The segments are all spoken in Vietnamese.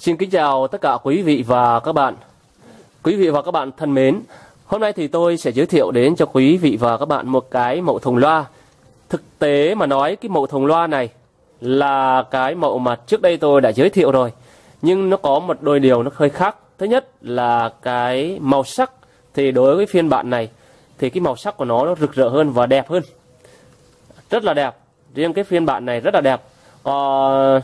Xin kính chào tất cả quý vị và các bạn. Quý vị và các bạn thân mến, hôm nay thì tôi sẽ giới thiệu đến cho quý vị và các bạn một cái mẫu thùng loa. Thực tế mà nói cái mẫu thùng loa này là cái mẫu mà trước đây tôi đã giới thiệu rồi. Nhưng nó có một đôi điều nó hơi khác. Thứ nhất là cái màu sắc thì đối với phiên bản này thì cái màu sắc của nó nó rực rỡ hơn và đẹp hơn. Rất là đẹp. Riêng cái phiên bản này rất là đẹp. Còn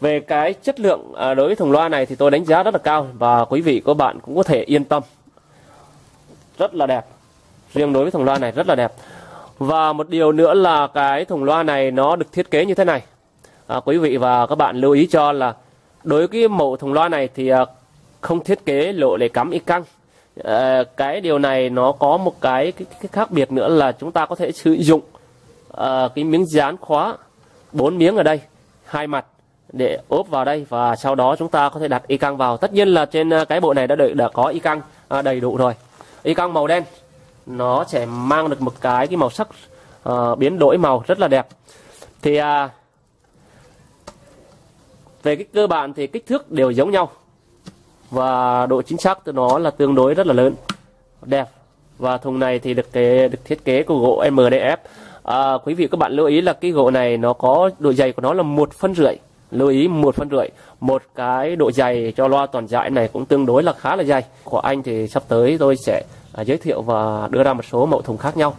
về cái chất lượng à, đối với thùng loa này thì tôi đánh giá rất là cao và quý vị các bạn cũng có thể yên tâm. Rất là đẹp. Riêng đối với thùng loa này rất là đẹp. Và một điều nữa là cái thùng loa này nó được thiết kế như thế này. À, quý vị và các bạn lưu ý cho là đối với cái mẫu thùng loa này thì à, không thiết kế lộ để cắm y căng. À, cái điều này nó có một cái, cái, cái khác biệt nữa là chúng ta có thể sử dụng à, cái miếng dán khóa bốn miếng ở đây hai mặt để ốp vào đây và sau đó chúng ta có thể đặt y căng vào. Tất nhiên là trên à, cái bộ này đã đợi đã có y căng à, đầy đủ rồi. Y căng màu đen nó sẽ mang được một cái cái màu sắc à, biến đổi màu rất là đẹp. Thì à, về cái cơ bản thì kích thước đều giống nhau và độ chính xác của nó là tương đối rất là lớn đẹp. Và thùng này thì được cái được thiết kế của gỗ MDF à, quý vị các bạn lưu ý là cái gỗ này nó có độ dày của nó là một phân rưỡi lưu ý một phân rưỡi một cái độ dày cho loa toàn dải này cũng tương đối là khá là dày. Của anh thì sắp tới tôi sẽ à, giới thiệu và đưa ra một số mẫu thùng khác nhau.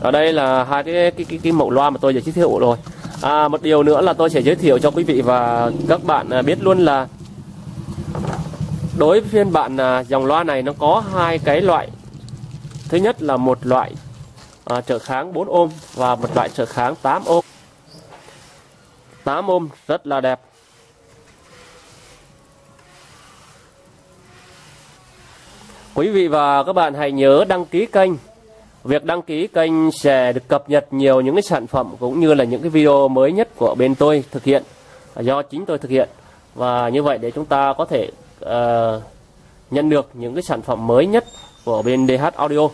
Ở đây là hai cái cái cái, cái mẫu loa mà tôi vừa giới thiệu rồi. À, một điều nữa là tôi sẽ giới thiệu cho quý vị và các bạn à, biết luôn là đối với phiên bản à, dòng loa này nó có hai cái loại. Thứ nhất là một loại à, trở kháng 4 ôm và một loại trở kháng 8 ôm. 8 ôm rất là đẹp. Quý vị và các bạn hãy nhớ đăng ký kênh. Việc đăng ký kênh sẽ được cập nhật nhiều những cái sản phẩm cũng như là những cái video mới nhất của bên tôi thực hiện do chính tôi thực hiện. Và như vậy để chúng ta có thể uh, nhận được những cái sản phẩm mới nhất của bên DH Audio.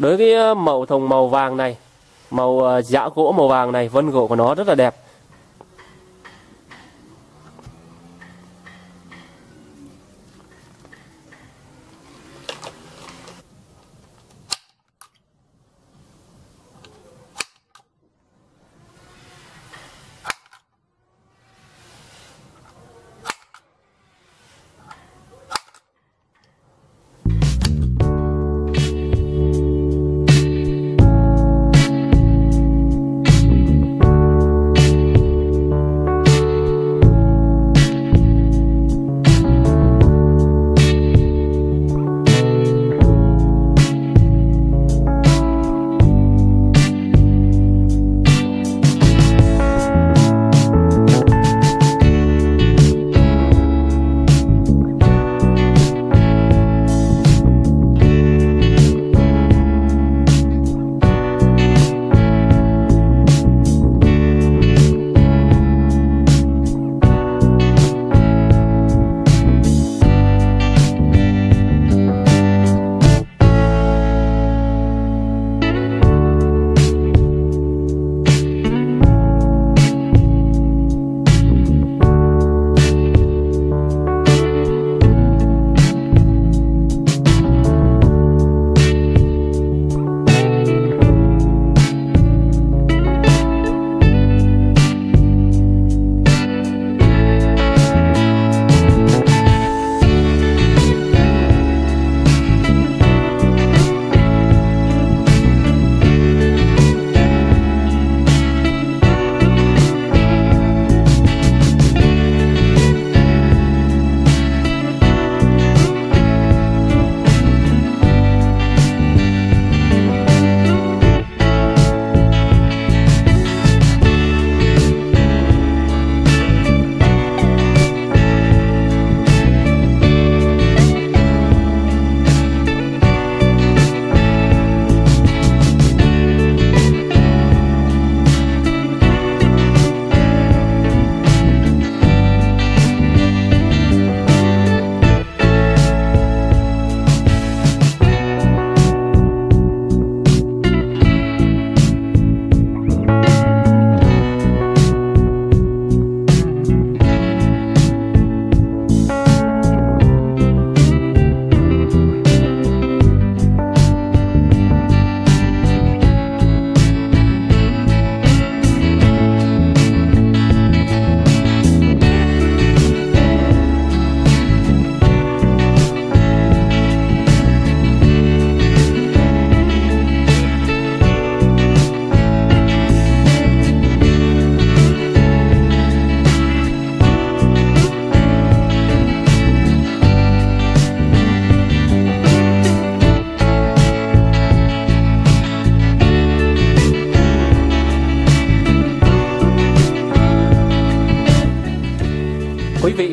Đối với ờ, mẫu thùng màu vàng này màu ờ, giã gỗ màu vàng này, vân gỗ của nó rất là đẹp.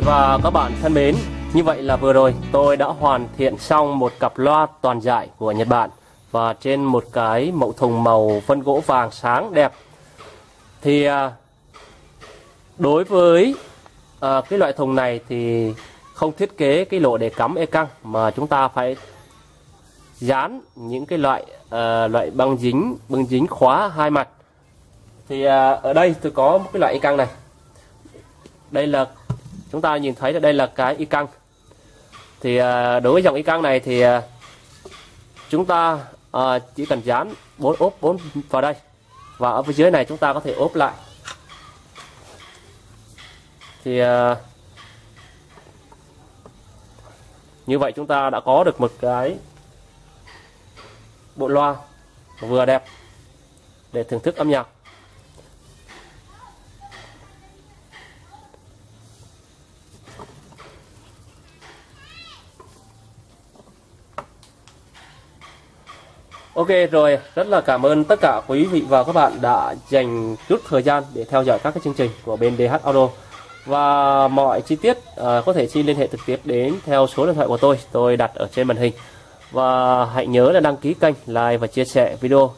Và các bạn thân mến, như vậy là vừa rồi tôi đã hoàn thiện xong một cặp loa toàn giải của Nhật Bản. Và trên một cái mẫu thùng màu phân gỗ vàng sáng đẹp. Thì à, đối với à, cái loại thùng này thì không thiết kế cái lỗ để cắm e căng mà chúng ta phải dán những cái loại à, loại băng dính băng dính khóa hai mặt. Thì à, ở đây tôi có một cái loại e căng này. Đây là chúng ta nhìn thấy là đây là cái y căng. Thì à, đối với dòng y căng này thì à, chúng ta à, chỉ cần dán bốn ốp bốn vào đây. Và ở phía dưới này chúng ta có thể ốp lại. Thì như vậy chúng ta đã có được một cái bộ loa vừa đẹp để thưởng thức âm nhạc. Ok rồi, rất là cảm ơn tất cả quý vị và các bạn đã dành chút thời gian để theo dõi các cái chương trình của bên DH Auto Và mọi chi tiết à, có thể xin liên hệ trực tiếp đến theo số điện thoại của tôi, tôi đặt ở trên màn hình. Và hãy nhớ là đăng ký kênh, like và chia sẻ video